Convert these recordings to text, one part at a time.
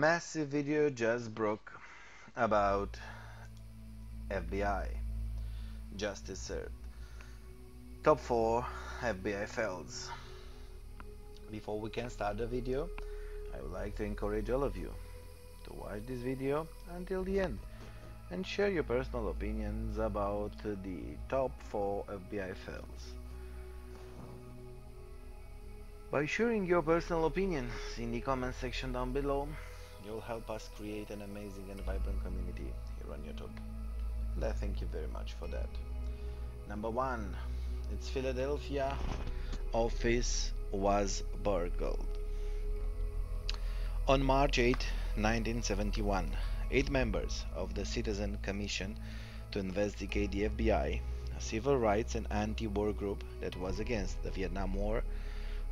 Massive video just broke about FBI. Justice served. Top 4 FBI fails. Before we can start the video, I would like to encourage all of you to watch this video until the end and share your personal opinions about the top 4 FBI fails. By sharing your personal opinions in the comment section down below, you'll help us create an amazing and vibrant community here on YouTube. I thank you very much for that. Number one, its Philadelphia office was burgled. On March 8, 1971, eight members of the Citizen Commission to investigate the FBI, a civil rights and anti-war group that was against the Vietnam War,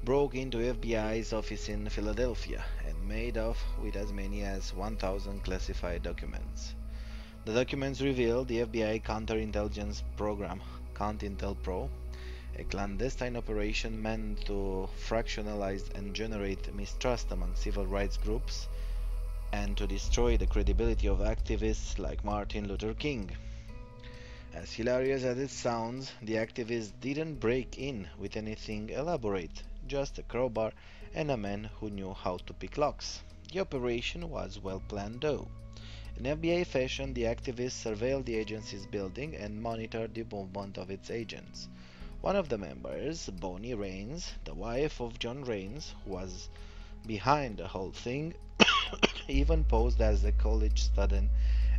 broke into FBI's office in Philadelphia and made off with as many as 1,000 classified documents. The documents revealed the FBI counterintelligence program, COINTELPRO, a clandestine operation meant to fractionalize and generate mistrust among civil rights groups and to destroy the credibility of activists like Martin Luther King. As hilarious as it sounds, the activists didn't break in with anything elaborate just a crowbar and a man who knew how to pick locks. The operation was well planned though. In FBI fashion, the activists surveilled the agency's building and monitored the movement of its agents. One of the members, Bonnie Raines, the wife of John Raines, who was behind the whole thing, even posed as a college student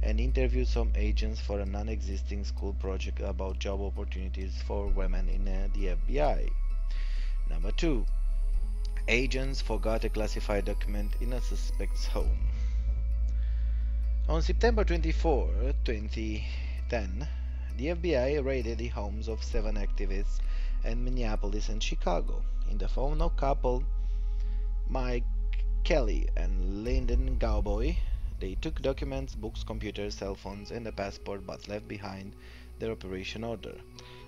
and interviewed some agents for a non-existing school project about job opportunities for women in uh, the FBI. Number 2. Agents forgot a classified document in a suspect's home. On September 24, 2010, the FBI raided the homes of seven activists in Minneapolis and Chicago. In the phone of couple Mike Kelly and Linden Gawboy, they took documents, books, computers, cell phones, and a passport but left behind their operation order.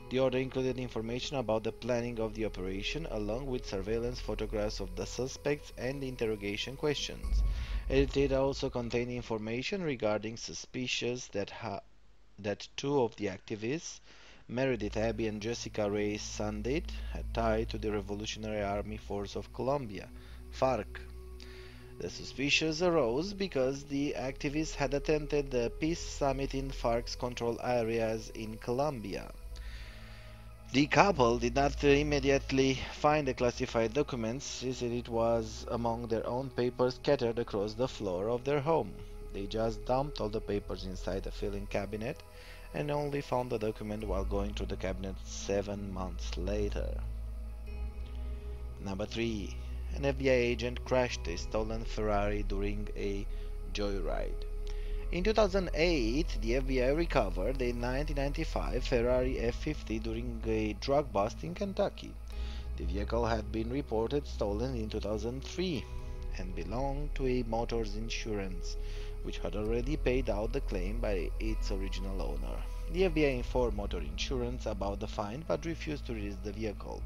The order included information about the planning of the operation along with surveillance photographs of the suspects and interrogation questions. It did also contain information regarding suspicions that, that two of the activists, Meredith Aby and Jessica Ray Sundin, had tied to the Revolutionary Army Force of Colombia, FARC. The suspicions arose because the activists had attended the peace summit in FARC's control areas in Colombia. The couple did not immediately find the classified documents since it was among their own papers scattered across the floor of their home. They just dumped all the papers inside a filing cabinet and only found the document while going through the cabinet seven months later. Number 3. An FBI agent crashed a stolen Ferrari during a joyride. In 2008, the FBI recovered a 1995 Ferrari F50 during a drug bust in Kentucky. The vehicle had been reported stolen in 2003 and belonged to a Motors Insurance, which had already paid out the claim by its original owner. The FBI informed Motor Insurance about the find but refused to release the vehicle.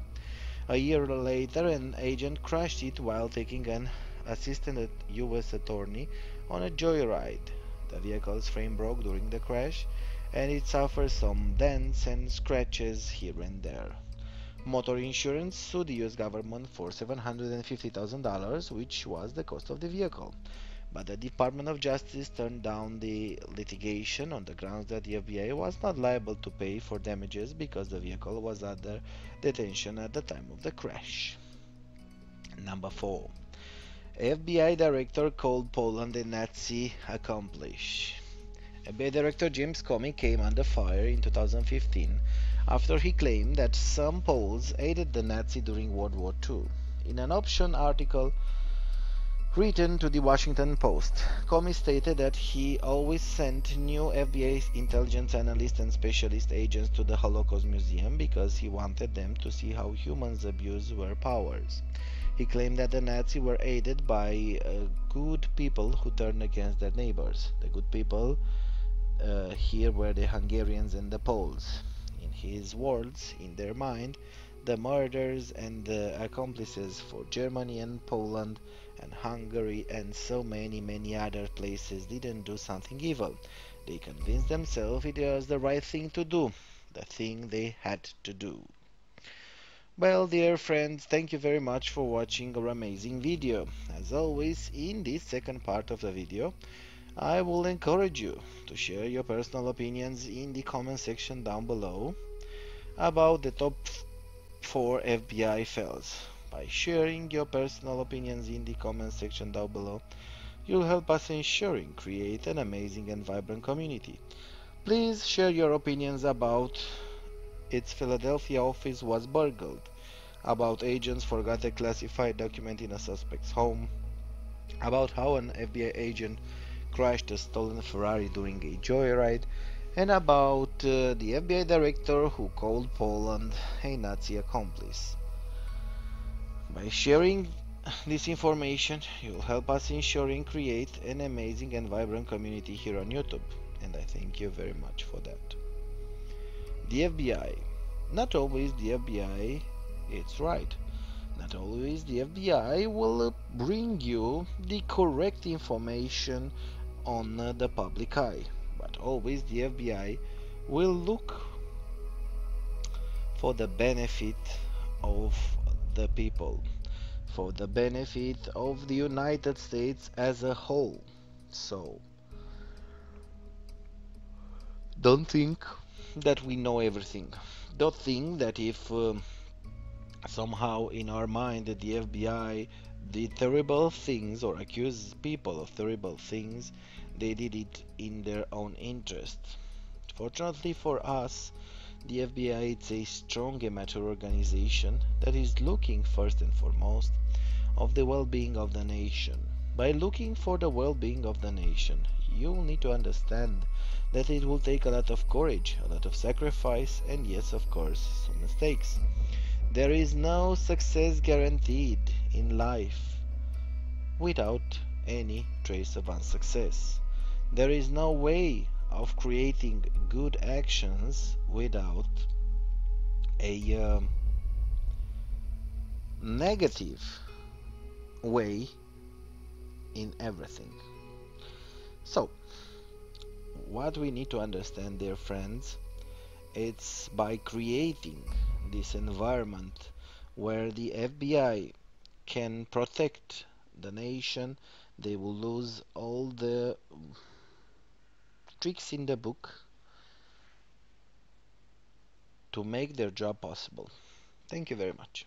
A year later, an agent crashed it while taking an assistant U.S. attorney on a joyride. The vehicle's frame broke during the crash and it suffered some dents and scratches here and there. Motor Insurance sued the US government for $750,000, which was the cost of the vehicle. But the Department of Justice turned down the litigation on the grounds that the FBI was not liable to pay for damages because the vehicle was under detention at the time of the crash. Number 4. FBI Director called Poland a Nazi accomplice. FBI Director James Comey came under fire in 2015 after he claimed that some Poles aided the Nazi during World War II. In an option article written to the Washington Post, Comey stated that he always sent new FBI intelligence analysts and specialist agents to the Holocaust Museum because he wanted them to see how humans abuse their powers. He claimed that the Nazis were aided by uh, good people who turned against their neighbors. The good people uh, here were the Hungarians and the Poles. In his words, in their mind, the murders and the accomplices for Germany and Poland and Hungary and so many many other places didn't do something evil. They convinced themselves it was the right thing to do, the thing they had to do. Well, dear friends, thank you very much for watching our amazing video. As always, in this second part of the video, I will encourage you to share your personal opinions in the comment section down below about the top 4 FBI files. By sharing your personal opinions in the comment section down below, you'll help us ensuring create an amazing and vibrant community. Please share your opinions about its Philadelphia office was burgled, about agents forgot a classified document in a suspect's home, about how an FBI agent crashed a stolen Ferrari during a joyride, and about uh, the FBI director who called Poland a Nazi accomplice. By sharing this information, you'll help us ensure and create an amazing and vibrant community here on YouTube, and I thank you very much for that. The FBI. Not always the FBI, it's right. Not always the FBI will bring you the correct information on the public eye but always the FBI will look for the benefit of the people, for the benefit of the United States as a whole. So, don't think that we know everything. Don't think that if um, somehow in our mind that the FBI did terrible things or accused people of terrible things, they did it in their own interest. Fortunately for us, the FBI is a strong amateur organization that is looking first and foremost of the well-being of the nation. By looking for the well-being of the nation, you will need to understand that it will take a lot of courage, a lot of sacrifice, and yes, of course, some mistakes. There is no success guaranteed in life without any trace of unsuccess. There is no way of creating good actions without a um, negative way in everything. So, what we need to understand, dear friends, it's by creating this environment where the FBI can protect the nation, they will lose all the tricks in the book to make their job possible. Thank you very much.